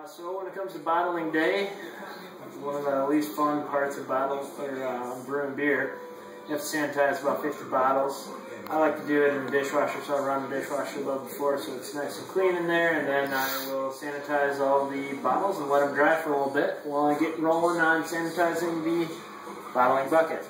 Uh, so when it comes to bottling day, one of the least fun parts of bottling or uh, brewing beer, you have to sanitize about 50 bottles. I like to do it in the dishwasher, so I run the dishwasher a little before so it's nice and clean in there, and then I will sanitize all the bottles and let them dry for a little bit while I get rolling on sanitizing the bottling bucket.